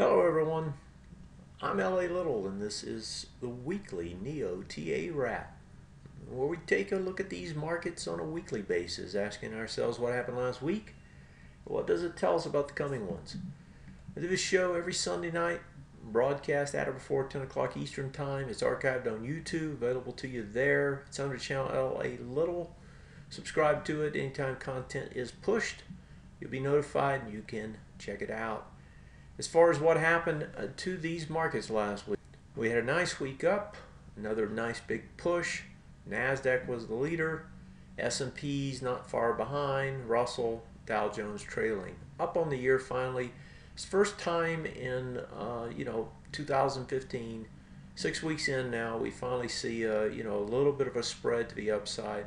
Hello, everyone. I'm L.A. Little, and this is the weekly Neo TA Wrap, where we take a look at these markets on a weekly basis, asking ourselves what happened last week. What does it tell us about the coming ones? I do this show every Sunday night, broadcast at or before 10 o'clock Eastern Time. It's archived on YouTube, available to you there. It's under channel L.A. Little. Subscribe to it anytime content is pushed. You'll be notified and you can check it out. As far as what happened uh, to these markets last week, we had a nice week up, another nice big push. Nasdaq was the leader, S&P's not far behind, Russell, Dow Jones trailing. Up on the year finally. It's first time in uh, you know 2015, six weeks in now, we finally see uh, you know a little bit of a spread to the upside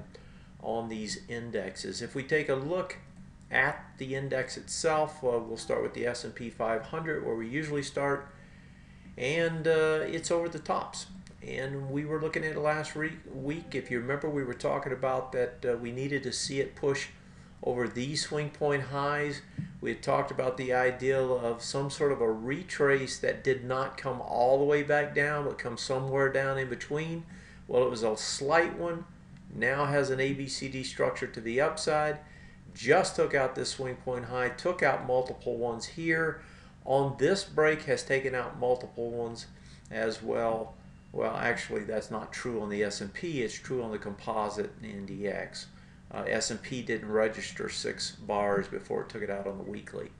on these indexes. If we take a look at the index itself. Uh, we'll start with the S&P 500 where we usually start and uh, it's over the tops. And we were looking at it last week. If you remember we were talking about that uh, we needed to see it push over these swing point highs. We had talked about the ideal of some sort of a retrace that did not come all the way back down but come somewhere down in between. Well it was a slight one. Now has an ABCD structure to the upside just took out this swing point high, took out multiple ones here. On this break has taken out multiple ones as well. Well, actually, that's not true on the S&P. It's true on the composite NDX. Uh, S&P didn't register six bars before it took it out on the weekly.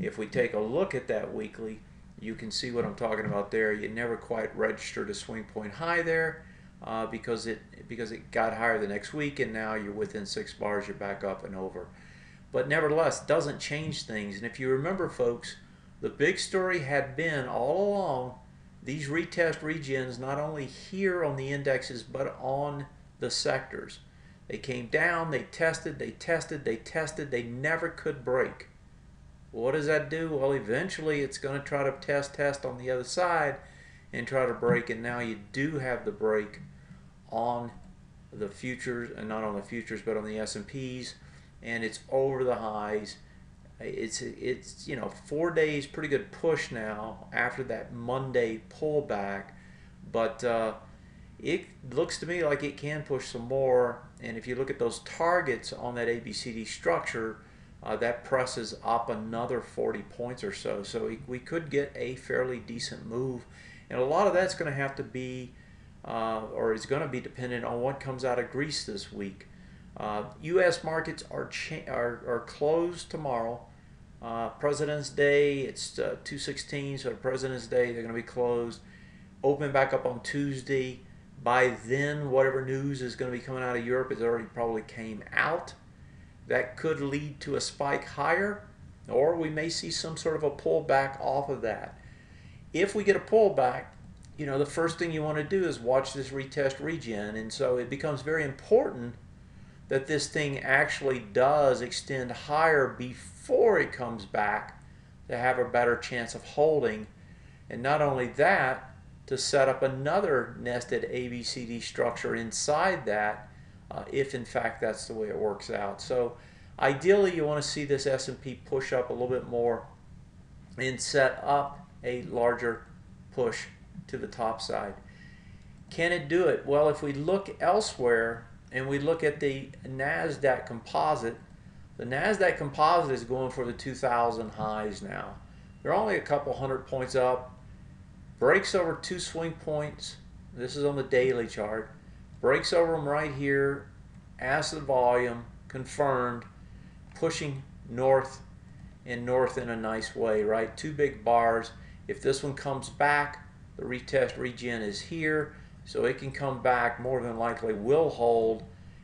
If we take a look at that weekly, you can see what I'm talking about there. You never quite registered a swing point high there uh, because it because it got higher the next week and now you're within six bars you're back up and over. But nevertheless doesn't change things. And if you remember folks the big story had been all along these retest regions not only here on the indexes but on the sectors. They came down they tested they tested they tested they never could break. What does that do? Well eventually it's going to try to test test on the other side and try to break and now you do have the break on the futures and not on the futures but on the S&Ps and it's over the highs. It's it's you know four days pretty good push now after that Monday pullback but uh, it looks to me like it can push some more and if you look at those targets on that ABCD structure uh, that presses up another 40 points or so. So we, we could get a fairly decent move and a lot of that's going to have to be uh, or is going to be dependent on what comes out of Greece this week. Uh, U.S. markets are, are, are closed tomorrow. Uh, President's Day, it's uh, 216, so President's Day, they're going to be closed. Open back up on Tuesday. By then, whatever news is going to be coming out of Europe has already probably came out. That could lead to a spike higher, or we may see some sort of a pullback off of that. If we get a pullback, you know, the first thing you want to do is watch this retest regen. And so it becomes very important that this thing actually does extend higher before it comes back to have a better chance of holding. And not only that, to set up another nested ABCD structure inside that uh, if in fact that's the way it works out. So ideally you want to see this S&P push up a little bit more and set up a larger push to the top side. Can it do it? Well, if we look elsewhere and we look at the NASDAQ composite, the NASDAQ composite is going for the 2000 highs now. They're only a couple hundred points up, breaks over two swing points. This is on the daily chart. Breaks over them right here, acid volume, confirmed, pushing north and north in a nice way, right? Two big bars. If this one comes back, the retest regen is here, so it can come back more than likely will hold.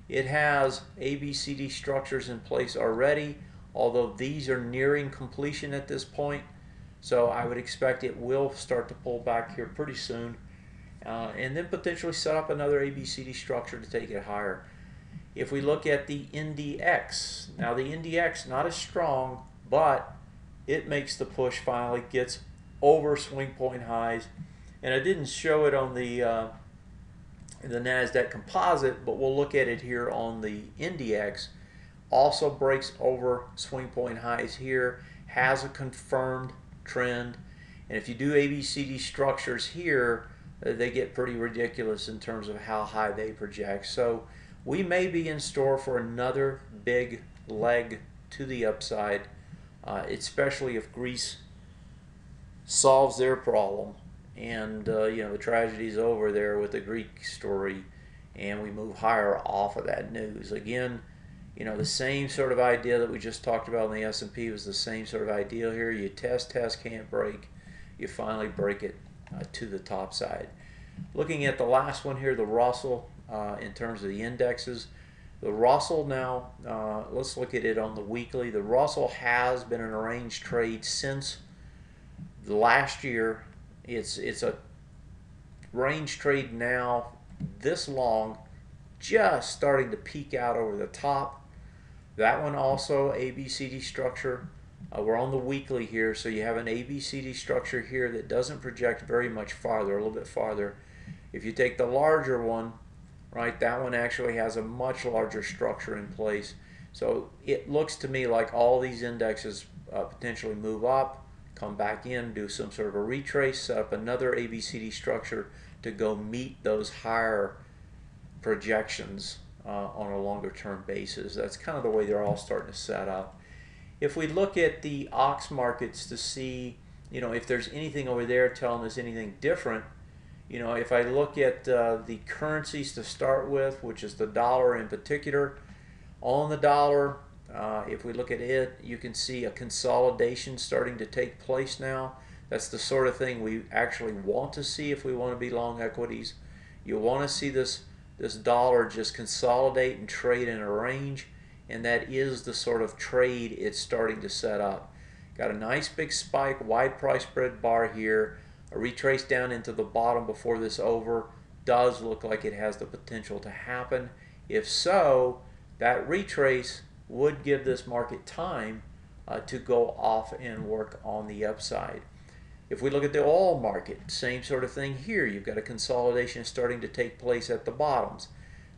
It has ABCD structures in place already, although these are nearing completion at this point. So I would expect it will start to pull back here pretty soon. Uh, and then potentially set up another ABCD structure to take it higher. If we look at the NDX, now the NDX not as strong, but it makes the push finally, gets over swing point highs and I didn't show it on the uh, the NASDAQ composite, but we'll look at it here on the NDX. Also breaks over swing point highs here, has a confirmed trend, And if you do ABCD structures here, uh, they get pretty ridiculous in terms of how high they project. So we may be in store for another big leg to the upside, uh, especially if Greece solves their problem and uh, you know the tragedy's over there with the Greek story and we move higher off of that news. Again, you know, the same sort of idea that we just talked about in the S&P was the same sort of idea here. You test, test, can't break. You finally break it uh, to the top side. Looking at the last one here, the Russell, uh, in terms of the indexes, the Russell now, uh, let's look at it on the weekly. The Russell has been in a range trade since last year. It's, it's a range trade now this long, just starting to peak out over the top. That one also ABCD structure. Uh, we're on the weekly here, so you have an ABCD structure here that doesn't project very much farther, a little bit farther. If you take the larger one, right, that one actually has a much larger structure in place. So it looks to me like all these indexes uh, potentially move up, come back in, do some sort of a retrace, set up another ABCD structure to go meet those higher projections uh, on a longer term basis. That's kind of the way they're all starting to set up. If we look at the ox markets to see, you know, if there's anything over there telling us anything different, you know, if I look at uh, the currencies to start with, which is the dollar in particular, on the dollar, uh, if we look at it, you can see a consolidation starting to take place now. That's the sort of thing we actually want to see if we want to be long equities. You want to see this this dollar just consolidate and trade in a range and that is the sort of trade it's starting to set up. Got a nice big spike, wide price spread bar here, a retrace down into the bottom before this over does look like it has the potential to happen. If so, that retrace would give this market time uh, to go off and work on the upside. If we look at the oil market, same sort of thing here. You've got a consolidation starting to take place at the bottoms.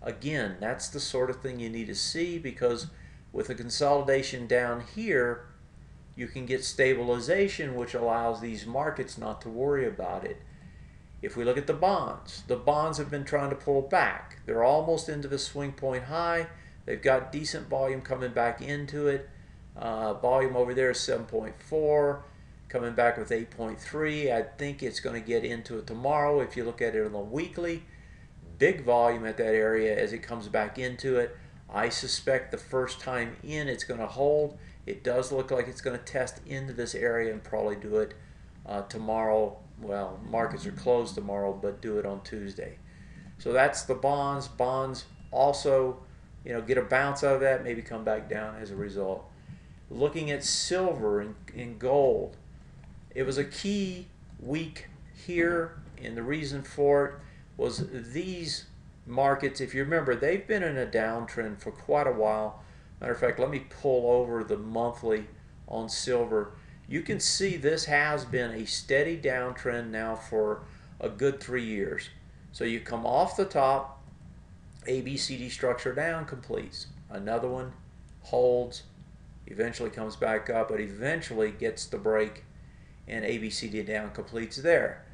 Again, that's the sort of thing you need to see because with a consolidation down here, you can get stabilization, which allows these markets not to worry about it. If we look at the bonds, the bonds have been trying to pull back. They're almost into the swing point high. They've got decent volume coming back into it. Uh, volume over there is 7.4 coming back with 8.3. I think it's going to get into it tomorrow. If you look at it on the weekly, big volume at that area as it comes back into it. I suspect the first time in it's going to hold. It does look like it's going to test into this area and probably do it uh, tomorrow. Well, markets are closed tomorrow, but do it on Tuesday. So that's the bonds. Bonds also, you know, get a bounce out of that, maybe come back down as a result. Looking at silver and, and gold, it was a key week here, and the reason for it was these markets, if you remember, they've been in a downtrend for quite a while. Matter of fact, let me pull over the monthly on silver. You can see this has been a steady downtrend now for a good three years. So you come off the top, ABCD structure down, completes. Another one holds, eventually comes back up, but eventually gets the break and ABCD down completes there.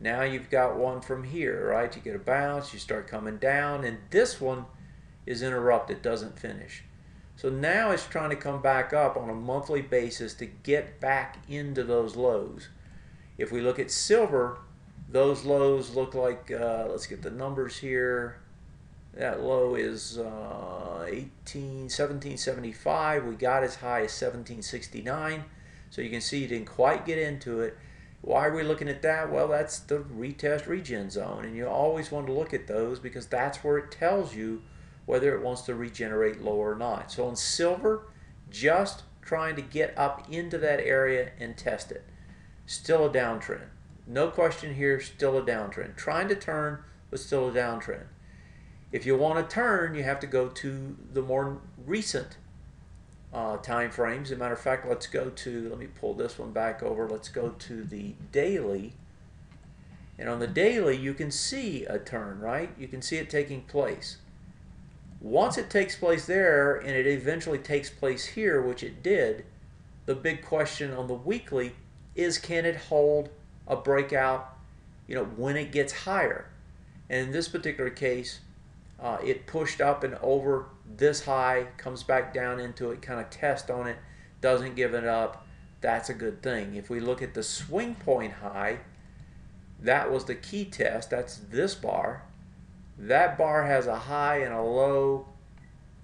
Now you've got one from here, right? You get a bounce, you start coming down, and this one is interrupted, doesn't finish. So now it's trying to come back up on a monthly basis to get back into those lows. If we look at silver, those lows look like, uh, let's get the numbers here. That low is uh, 18, 1775. We got as high as 1769. So you can see you didn't quite get into it. Why are we looking at that? Well, that's the retest regen zone. And you always want to look at those because that's where it tells you whether it wants to regenerate lower or not. So on silver, just trying to get up into that area and test it. Still a downtrend. No question here, still a downtrend. Trying to turn, but still a downtrend. If you want to turn, you have to go to the more recent uh, time frames. As a matter of fact, let's go to, let me pull this one back over. Let's go to the daily. And on the daily, you can see a turn, right? You can see it taking place. Once it takes place there, and it eventually takes place here, which it did, the big question on the weekly is can it hold a breakout, you know, when it gets higher. And in this particular case, uh, it pushed up and over this high, comes back down into it, kind of test on it, doesn't give it up. That's a good thing. If we look at the swing point high, that was the key test. That's this bar. That bar has a high and a low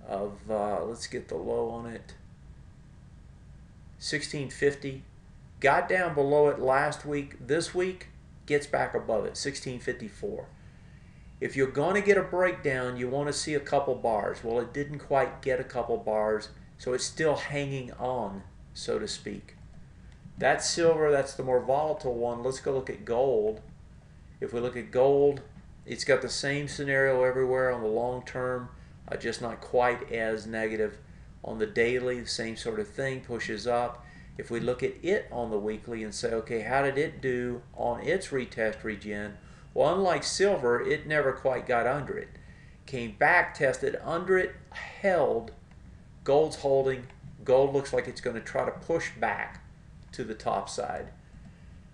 of, uh, let's get the low on it, 1650. Got down below it last week. This week, gets back above it, 1654. If you're going to get a breakdown, you want to see a couple bars. Well, it didn't quite get a couple bars, so it's still hanging on, so to speak. That's silver, that's the more volatile one. Let's go look at gold. If we look at gold, it's got the same scenario everywhere on the long term, uh, just not quite as negative. On the daily, the same sort of thing pushes up. If we look at it on the weekly and say, okay, how did it do on its retest regen? Well, unlike silver, it never quite got under it. Came back, tested under it, held. Gold's holding. Gold looks like it's going to try to push back to the top side.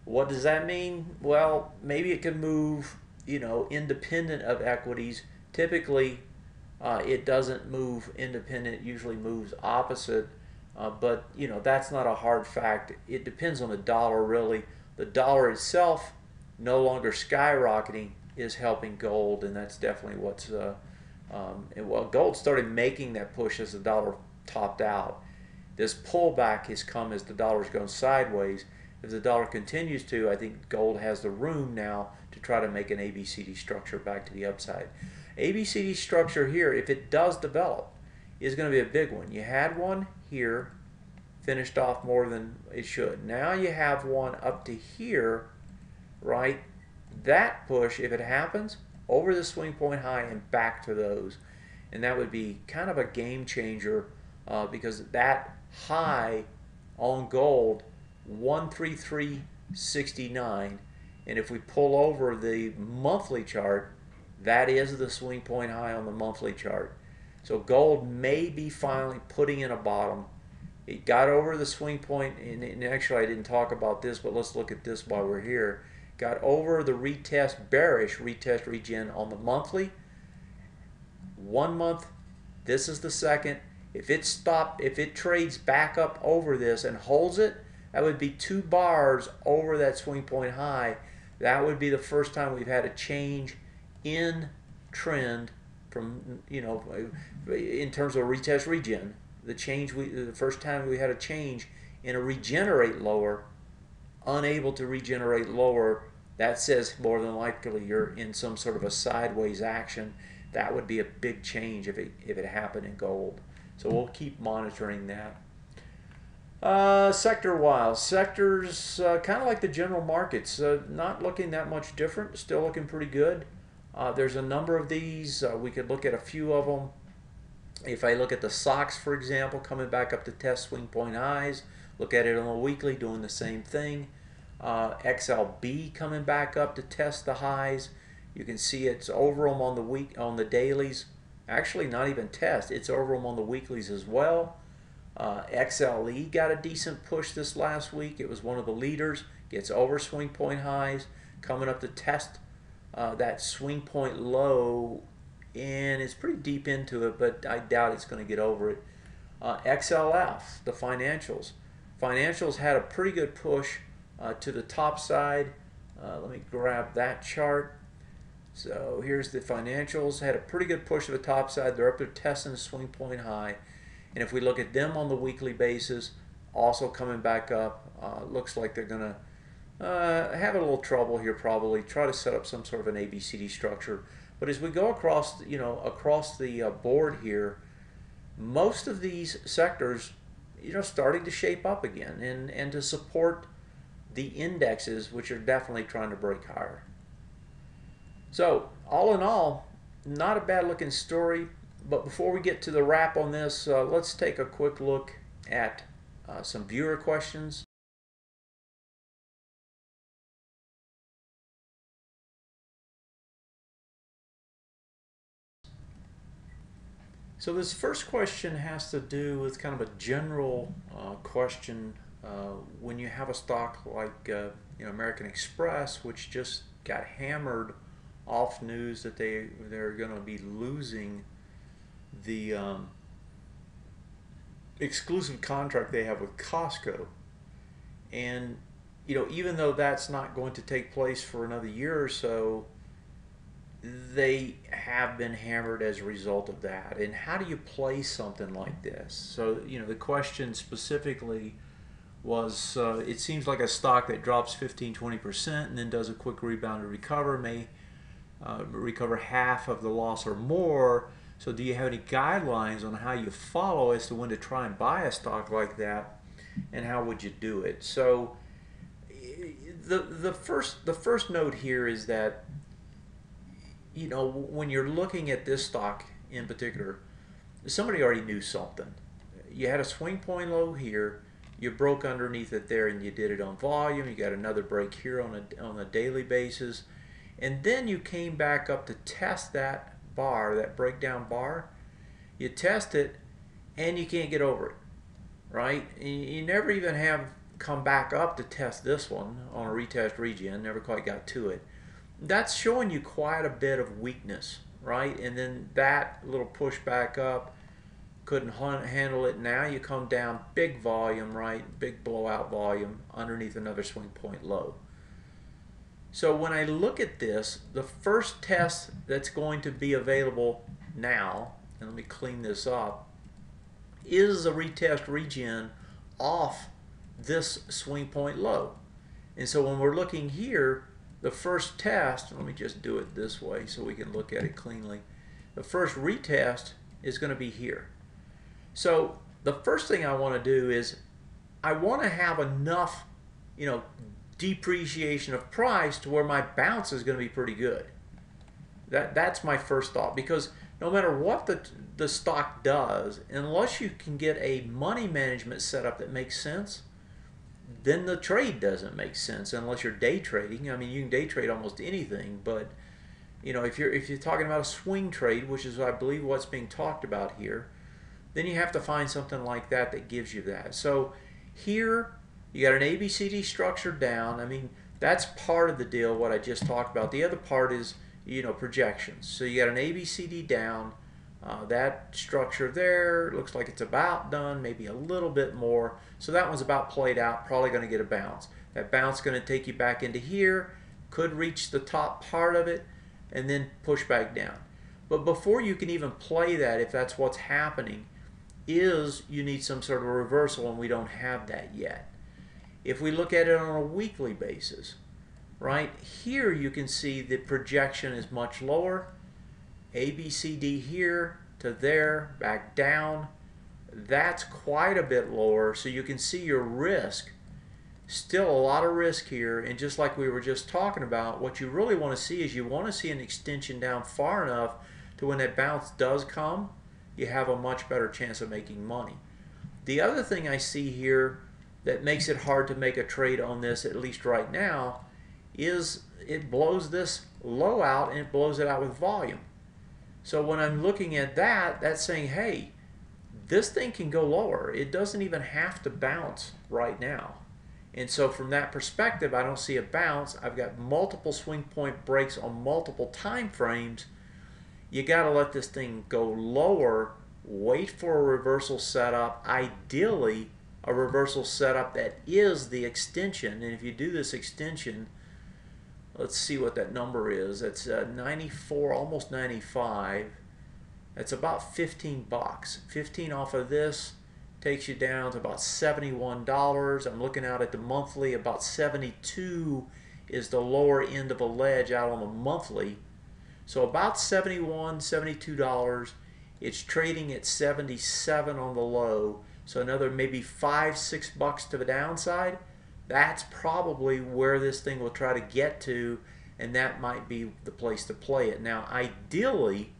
What does that mean? Well, maybe it can move, you know, independent of equities. Typically, uh, it doesn't move independent. It usually moves opposite. Uh, but, you know, that's not a hard fact. It depends on the dollar, really. The dollar itself no longer skyrocketing is helping gold, and that's definitely what's. Uh, um, and well, gold started making that push as the dollar topped out. This pullback has come as the dollar's gone sideways. If the dollar continues to, I think gold has the room now to try to make an ABCD structure back to the upside. ABCD structure here, if it does develop, is going to be a big one. You had one here, finished off more than it should. Now you have one up to here right? That push, if it happens, over the swing point high and back to those. And that would be kind of a game changer uh, because that high on gold, 133.69. And if we pull over the monthly chart, that is the swing point high on the monthly chart. So gold may be finally putting in a bottom. It got over the swing point, and, and actually I didn't talk about this, but let's look at this while we're here got over the retest, bearish retest regen on the monthly. One month, this is the second. If it stop, if it trades back up over this and holds it, that would be two bars over that swing point high. That would be the first time we've had a change in trend from, you know, in terms of retest regen. The change, we, the first time we had a change in a regenerate lower unable to regenerate lower, that says more than likely you're in some sort of a sideways action. That would be a big change if it, if it happened in gold. So we'll keep monitoring that. Uh, sector wise, sectors uh, kind of like the general markets, uh, not looking that much different, still looking pretty good. Uh, there's a number of these. Uh, we could look at a few of them. If I look at the SOX, for example, coming back up to test swing point highs, look at it on a weekly, doing the same thing. Uh, XLB coming back up to test the highs. You can see it's over them on the week on the dailies. Actually, not even test. It's over them on the weeklies as well. Uh, XLE got a decent push this last week. It was one of the leaders. Gets over swing point highs. Coming up to test uh, that swing point low. And it's pretty deep into it, but I doubt it's going to get over it. Uh, XLF, the financials. Financials had a pretty good push uh, to the top side. Uh, let me grab that chart. So here's the financials. Had a pretty good push to the top side. They're up there testing the swing point high. And if we look at them on the weekly basis, also coming back up, uh, looks like they're going to uh, have a little trouble here probably. Try to set up some sort of an ABCD structure. But as we go across, you know, across the uh, board here, most of these sectors, you know, starting to shape up again and, and to support the indexes, which are definitely trying to break higher. So, all in all, not a bad looking story. But before we get to the wrap on this, uh, let's take a quick look at uh, some viewer questions. So this first question has to do with kind of a general uh, question when you have a stock like uh, you know American Express, which just got hammered off news that they they're going to be losing the um, exclusive contract they have with Costco, and you know even though that's not going to take place for another year or so, they have been hammered as a result of that. And how do you play something like this? So you know the question specifically was uh, it seems like a stock that drops 15 20% and then does a quick rebound to recover may uh, recover half of the loss or more. So do you have any guidelines on how you follow as to when to try and buy a stock like that and how would you do it? So the the first the first note here is that you know when you're looking at this stock in particular somebody already knew something. You had a swing point low here you broke underneath it there and you did it on volume. You got another break here on a, on a daily basis. And then you came back up to test that bar, that breakdown bar. You test it and you can't get over it, right? You never even have come back up to test this one on a retest regen, never quite got to it. That's showing you quite a bit of weakness, right? And then that little push back up couldn't handle it. Now you come down big volume, right? Big blowout volume underneath another swing point low. So when I look at this, the first test that's going to be available now, and let me clean this up, is a retest regen off this swing point low. And so when we're looking here, the first test, let me just do it this way so we can look at it cleanly. The first retest is going to be here. So the first thing I want to do is I want to have enough, you know, depreciation of price to where my bounce is going to be pretty good. That that's my first thought because no matter what the the stock does, unless you can get a money management setup that makes sense, then the trade doesn't make sense unless you're day trading. I mean, you can day trade almost anything, but you know, if you're if you're talking about a swing trade, which is I believe what's being talked about here, then you have to find something like that that gives you that. So here you got an ABCD structure down. I mean, that's part of the deal, what I just talked about. The other part is, you know, projections. So you got an ABCD down. Uh, that structure there looks like it's about done, maybe a little bit more. So that one's about played out, probably going to get a bounce. That bounce going to take you back into here, could reach the top part of it, and then push back down. But before you can even play that, if that's what's happening, is you need some sort of reversal and we don't have that yet. If we look at it on a weekly basis, right, here you can see the projection is much lower. A, B, C, D here to there, back down. That's quite a bit lower, so you can see your risk. Still a lot of risk here, and just like we were just talking about, what you really want to see is you want to see an extension down far enough to when that bounce does come, you have a much better chance of making money. The other thing I see here that makes it hard to make a trade on this, at least right now, is it blows this low out and it blows it out with volume. So when I'm looking at that, that's saying, hey, this thing can go lower. It doesn't even have to bounce right now. And so from that perspective, I don't see a bounce. I've got multiple swing point breaks on multiple time frames you got to let this thing go lower, wait for a reversal setup, ideally a reversal setup that is the extension. And if you do this extension, let's see what that number is. It's uh, 94, almost 95. That's about 15 bucks. 15 off of this takes you down to about $71. I'm looking out at the monthly, about 72 is the lower end of a ledge out on the monthly. So about 71 $72. It's trading at 77 on the low. So another maybe five, six bucks to the downside. That's probably where this thing will try to get to, and that might be the place to play it. Now, ideally,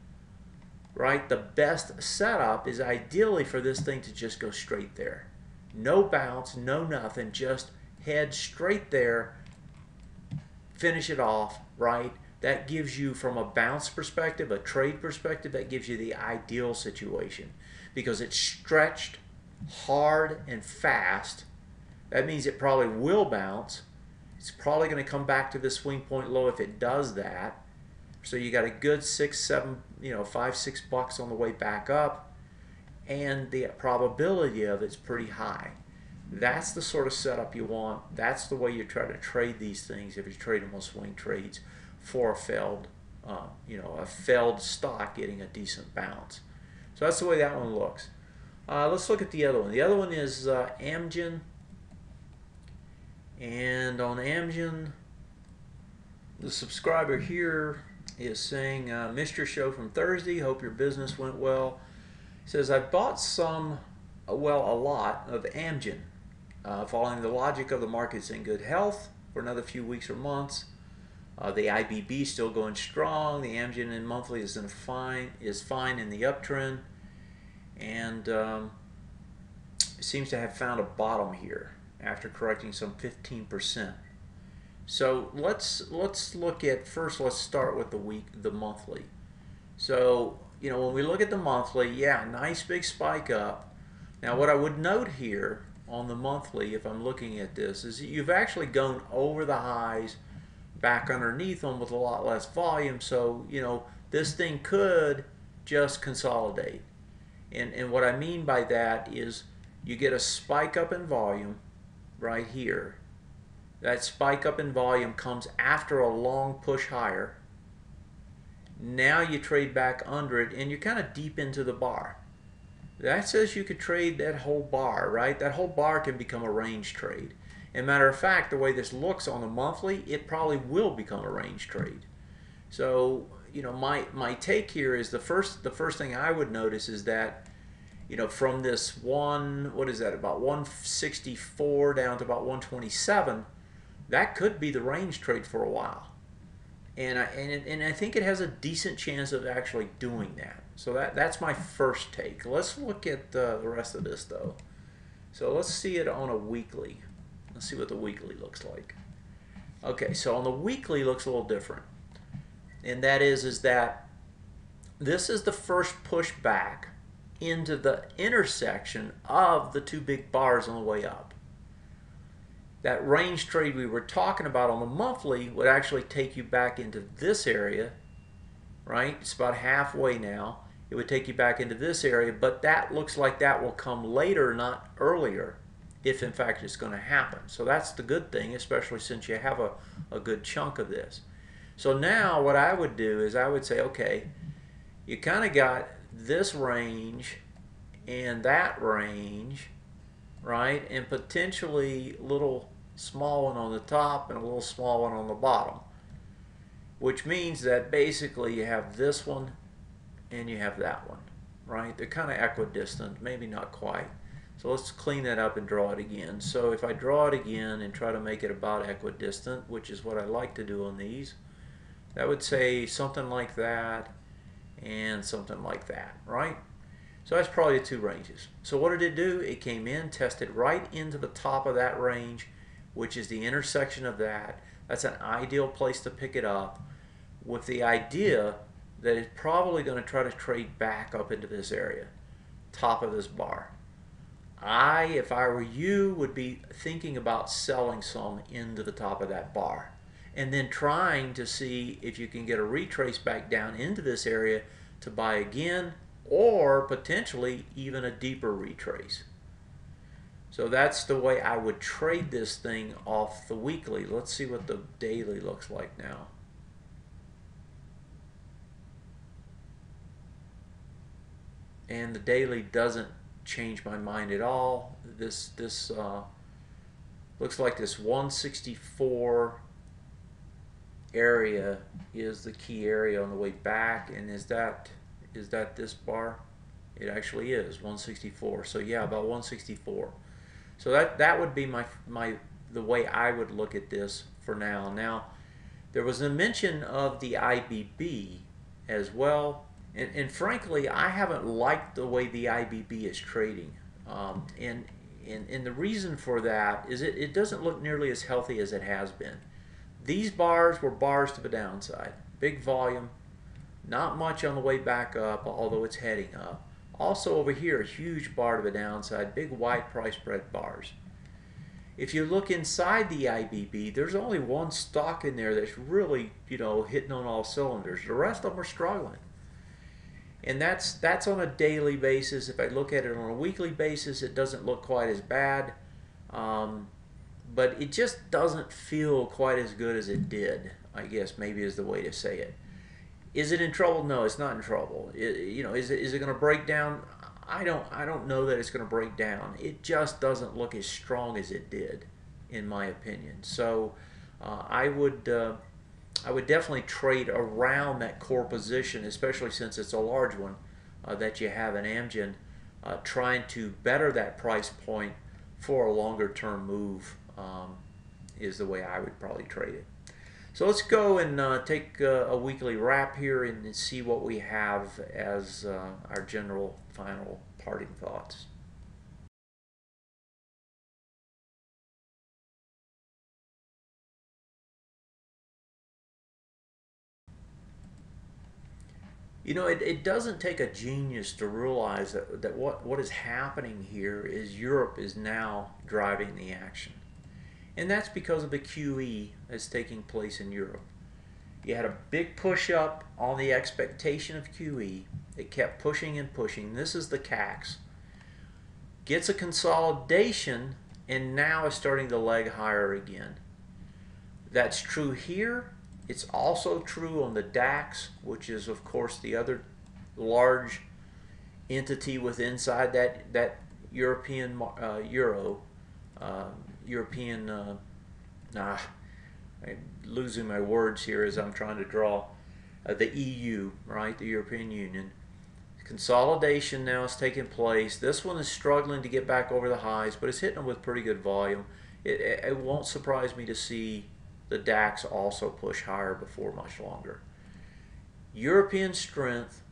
right, the best setup is ideally for this thing to just go straight there. No bounce, no nothing, just head straight there, finish it off, right? That gives you from a bounce perspective, a trade perspective, that gives you the ideal situation because it's stretched hard and fast That means it probably will bounce. It's probably going to come back to the swing point low if it does that. So you got a good six, seven, you know, five, six bucks on the way back up, and the probability of it's pretty high. That's the sort of setup you want. That's the way you try to trade these things if you trade them on swing trades for a failed, uh, you know, a failed stock getting a decent bounce. So that's the way that one looks. Uh, let's look at the other one. The other one is uh, Amgen. And on Amgen, the subscriber here is saying, uh, show from Thursday. Hope your business went well. He says, I bought some, uh, well, a lot of Amgen. Uh, following the logic of the market's in good health for another few weeks or months. Uh, the IBB still going strong. The Amgen in monthly is in fine is fine in the uptrend, and um, seems to have found a bottom here after correcting some 15%. So let's let's look at first. Let's start with the week, the monthly. So you know when we look at the monthly, yeah, nice big spike up. Now what I would note here on the monthly, if I'm looking at this, is you've actually gone over the highs, back underneath them with a lot less volume. So you know this thing could just consolidate. And and what I mean by that is you get a spike up in volume right here that spike up in volume comes after a long push higher. Now you trade back under it and you're kind of deep into the bar. That says you could trade that whole bar, right? That whole bar can become a range trade. And matter of fact, the way this looks on the monthly, it probably will become a range trade. So, you know, my, my take here is the first the first thing I would notice is that, you know, from this one, what is that, about 164 down to about 127, that could be the range trade for a while. And I, and, and I think it has a decent chance of actually doing that. So that, that's my first take. Let's look at the, the rest of this though. So let's see it on a weekly. Let's see what the weekly looks like. Okay, so on the weekly looks a little different. And that is, is that this is the first push back into the intersection of the two big bars on the way up that range trade we were talking about on the monthly would actually take you back into this area, right? It's about halfway now. It would take you back into this area, but that looks like that will come later, not earlier, if in fact it's going to happen. So that's the good thing, especially since you have a, a good chunk of this. So now what I would do is I would say, okay, you kind of got this range and that range, right? And potentially little small one on the top and a little small one on the bottom. Which means that basically you have this one and you have that one, right? They're kind of equidistant, maybe not quite. So let's clean that up and draw it again. So if I draw it again and try to make it about equidistant, which is what I like to do on these, that would say something like that and something like that, right? So that's probably the two ranges. So what did it do? It came in, tested right into the top of that range, which is the intersection of that. That's an ideal place to pick it up with the idea that it's probably going to try to trade back up into this area, top of this bar. I, if I were you, would be thinking about selling some into the top of that bar and then trying to see if you can get a retrace back down into this area to buy again or potentially even a deeper retrace. So that's the way I would trade this thing off the weekly. Let's see what the daily looks like now. And the daily doesn't change my mind at all. This this uh, looks like this 164 area is the key area on the way back. And is that is that this bar? It actually is 164 so yeah about 164 so that that would be my my the way I would look at this for now. Now, there was a mention of the IBB as well, and, and frankly, I haven't liked the way the IBB is trading. Um, and, and and the reason for that is it, it doesn't look nearly as healthy as it has been. These bars were bars to the downside, big volume, not much on the way back up, although it's heading up. Also over here, a huge bar to the downside, big wide price spread bars. if you look inside the IBB, there's only one stock in there that's really, you know, hitting on all cylinders. The rest of them are struggling. And that's that's on a daily basis. If I look at it on a weekly basis, it doesn't look quite as bad. Um, but it just doesn't feel quite as good as it did, I guess maybe is the way to say it. Is it in trouble? No, it's not in trouble. It, you know, is it, is it going to break down? I don't I don't know that it's going to break down. It just doesn't look as strong as it did, in my opinion. So uh, I would uh, I would definitely trade around that core position, especially since it's a large one uh, that you have in Amgen, uh, trying to better that price point for a longer term move um, is the way I would probably trade it. So let's go and uh, take uh, a weekly wrap here and see what we have as uh, our general final parting thoughts. You know, it, it doesn't take a genius to realize that, that what, what is happening here is Europe is now driving the action. And that's because of the QE that's taking place in Europe. You had a big push up on the expectation of QE. It kept pushing and pushing. This is the CACs. Gets a consolidation and now is starting to leg higher again. That's true here. It's also true on the DAX, which is of course the other large entity with inside that that European uh, euro um, European, uh, nah, I'm losing my words here as I'm trying to draw uh, the EU, right, the European Union. Consolidation now is taking place. This one is struggling to get back over the highs, but it's hitting them with pretty good volume. It, it, it won't surprise me to see the DAX also push higher before much longer. European strength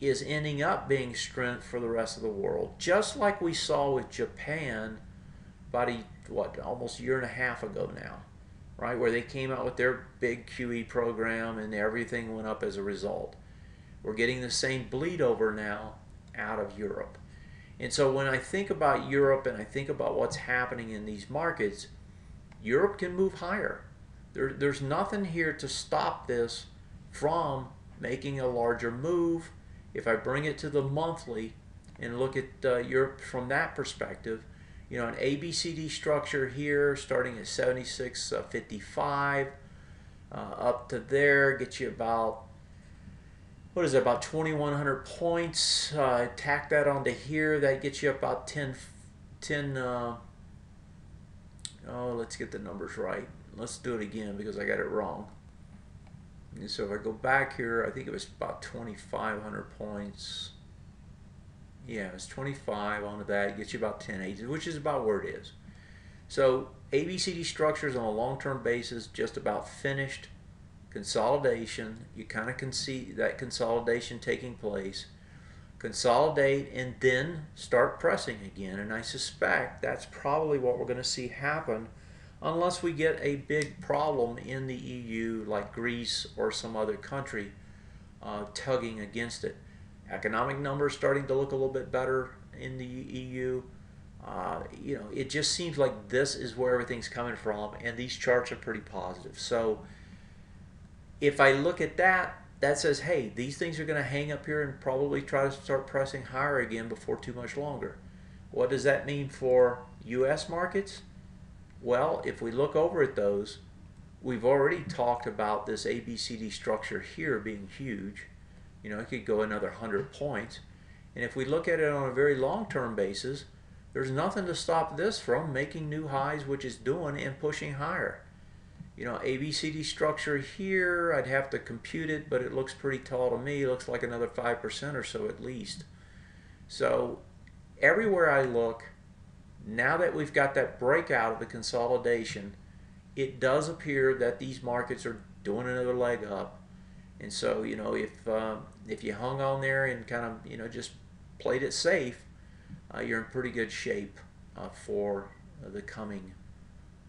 is ending up being strength for the rest of the world, just like we saw with Japan about a what almost a year and a half ago now, right? Where they came out with their big QE program and everything went up as a result. We're getting the same bleed over now out of Europe. And so when I think about Europe and I think about what's happening in these markets, Europe can move higher. There, there's nothing here to stop this from making a larger move. If I bring it to the monthly and look at uh, Europe from that perspective, you know, an ABCD structure here starting at 76.55 uh, up to there gets you about what is it about 2100 points uh, tack that onto here that gets you about 10 10 uh, oh let's get the numbers right let's do it again because I got it wrong and so if I go back here I think it was about 2500 points yeah, it's 25 onto that. It gets you about 10 eighths, which is about where it is. So ABCD structures on a long-term basis just about finished. Consolidation, you kind of can see that consolidation taking place. Consolidate and then start pressing again. And I suspect that's probably what we're going to see happen unless we get a big problem in the EU like Greece or some other country uh, tugging against it economic numbers starting to look a little bit better in the EU. Uh, you know, it just seems like this is where everything's coming from, and these charts are pretty positive. So, if I look at that, that says, hey, these things are going to hang up here and probably try to start pressing higher again before too much longer. What does that mean for U.S. markets? Well, if we look over at those, we've already talked about this ABCD structure here being huge. You know, it could go another 100 points. And if we look at it on a very long-term basis, there's nothing to stop this from making new highs, which is doing, and pushing higher. You know, ABCD structure here, I'd have to compute it, but it looks pretty tall to me. It looks like another 5% or so at least. So everywhere I look, now that we've got that breakout of the consolidation, it does appear that these markets are doing another leg up. And so, you know, if uh, if you hung on there and kind of, you know, just played it safe, uh, you're in pretty good shape uh, for the coming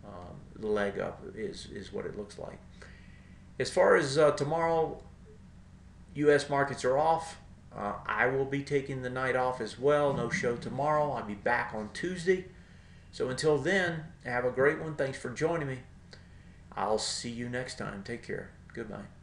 um, leg up is, is what it looks like. As far as uh, tomorrow, U.S. markets are off. Uh, I will be taking the night off as well. No show tomorrow. I'll be back on Tuesday. So until then, have a great one. Thanks for joining me. I'll see you next time. Take care. Goodbye.